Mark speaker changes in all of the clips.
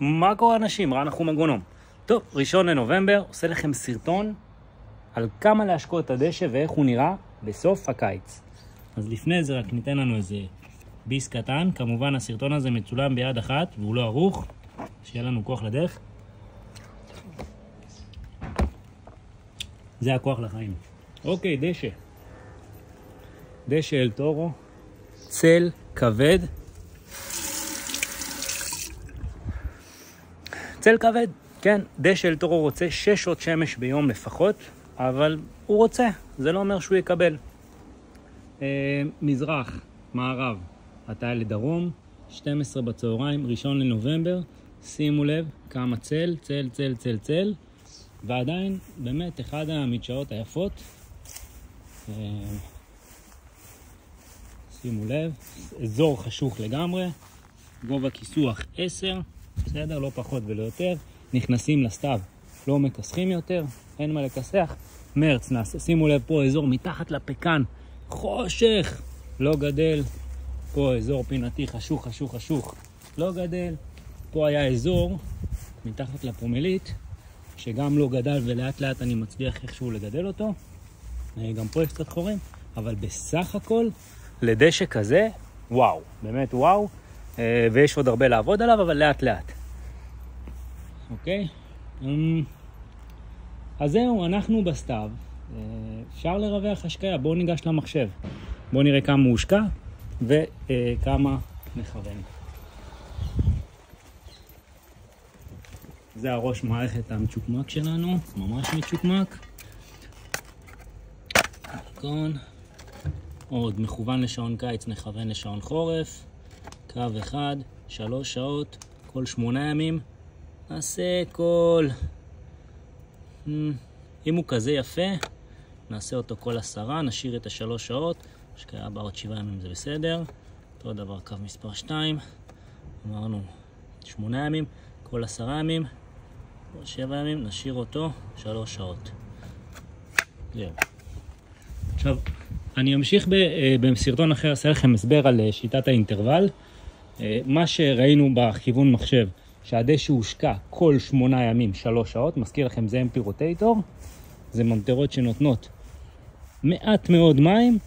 Speaker 1: מה קורה אנשים? רן נחום אגרונום. טוב, ראשון לנובמבר, עושה לכם סרטון על כמה להשקות את הדשא ואיך הוא נראה בסוף הקיץ. אז לפני זה רק ניתן לנו איזה ביס קטן. כמובן הסרטון הזה מצולם ביד אחת והוא לא ערוך. שיהיה לנו כוח לדרך. זה הכוח לחיים. אוקיי, דשא. דשא אל טורו, צל כבד. צל כבד, כן, דשא אל טורו רוצה 6 שעות שמש ביום לפחות, אבל הוא רוצה, זה לא אומר שהוא יקבל. אה, מזרח, מערב, הטיה לדרום, 12 בצהריים, ראשון לנובמבר, שימו לב כמה צל, צל, צל, צל, צל, ועדיין, באמת, אחד המדשאות היפות. אה, שימו לב, אזור חשוך לגמרי, גובה כיסוח 10, בסדר? לא פחות ולא יותר. נכנסים לסתיו, לא מכסחים יותר, אין מה לכסח. מרץ, נעשה, שימו לב פה אזור מתחת לפקן, חושך, לא גדל. פה אזור פינתי חשוך, חשוך, חשוך, לא גדל. פה היה אזור מתחת לפומלית, שגם לא גדל ולאט לאט אני מצליח איכשהו לגדל אותו. אה, גם פה יש קצת חורים, אבל בסך הכל לדשא כזה, וואו, באמת וואו, ויש עוד הרבה לעבוד עליו, אבל לאט לאט. אוקיי? אמ, אז זהו, אנחנו בסתיו. אה, אפשר לרווח השקיה, בואו ניגש למחשב. בואו נראה כמה הוא הושקע וכמה נכוון. זה הראש מערכת המצ'וקמק שלנו, ממש מצ'וקמק. עוד מכוון לשעון קיץ, נכוון לשעון חורף. קו אחד, שלוש שעות, כל שמונה ימים. נעשה כל... Hmm, אם הוא כזה יפה, נעשה אותו כל עשרה, נשאיר את השלוש שעות. השקעה בעוד שבעה ימים זה בסדר. אותו דבר קו מספר שתיים. אמרנו שמונה ימים, כל עשרה ימים. עוד שבע ימים, נשאיר אותו שלוש שעות. זהו. עכשיו, אני אמשיך אה, בסרטון אחר, אעשה לכם הסבר על אה, שיטת האינטרוול. אה, מה שראינו בכיוון מחשב, שהדשא הושקע כל שמונה ימים, שלוש שעות, מזכיר לכם זה אמפי רוטייטור, זה ממטרות שנותנות מעט מאוד מים,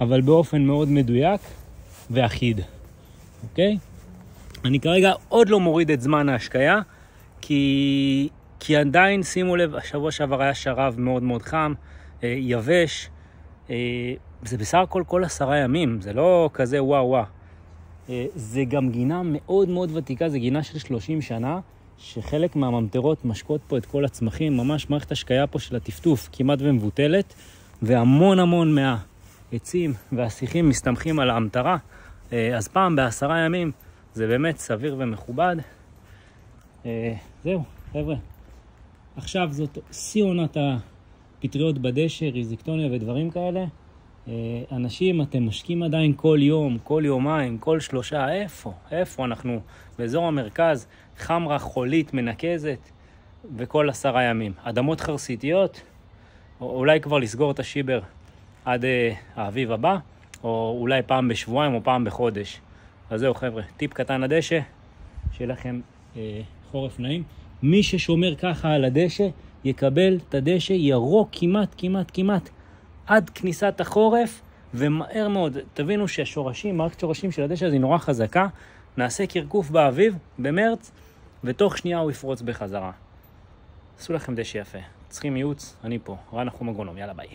Speaker 1: אבל באופן מאוד מדויק ואחיד, אוקיי? אני כרגע עוד לא מוריד את זמן ההשקיה, כי, כי עדיין, שימו לב, השבוע שעבר היה שרב מאוד מאוד חם, יבש, זה בסך הכל כל עשרה ימים, זה לא כזה וואו וואו. אה, זה גם גינה מאוד מאוד ותיקה, זה גינה של 30 שנה, שחלק מהממטרות משקות פה את כל הצמחים, ממש מערכת השקיה פה של הטפטוף כמעט ומבוטלת, והמון המון מהעצים והשיחים מסתמכים על ההמטרה. אה, אז פעם בעשרה ימים זה באמת סביר ומכובד. אה, זהו, חבר'ה. עכשיו זאת שיא עונת הפטריות בדשא, ריזיקטוניה ודברים כאלה. אה, אנשים, אתם משקים עדיין כל יום, כל יומיים, כל שלושה, איפה? איפה? אנחנו באזור המרכז, חמרה חולית מנקזת, וכל עשרה ימים. אדמות חרסיתיות, או אולי כבר לסגור את השיבר עד אה, האביב הבא, או אולי פעם בשבועיים או פעם בחודש. אז זהו חבר'ה, טיפ קטן לדשא, שיהיה לכם אה, חורף נעים. מי ששומר ככה על הדשא, יקבל את הדשא ירוק כמעט, כמעט, כמעט. עד כניסת החורף, ומהר מאוד, תבינו שהשורשים, מערכת שורשים של הדשא הזה היא נורא חזקה, נעשה קרקוף באביב, במרץ, ותוך שנייה הוא יפרוץ בחזרה. עשו לכם דשא יפה. צריכים ייעוץ, אני פה. רן נחום אגרונום, יאללה ביי.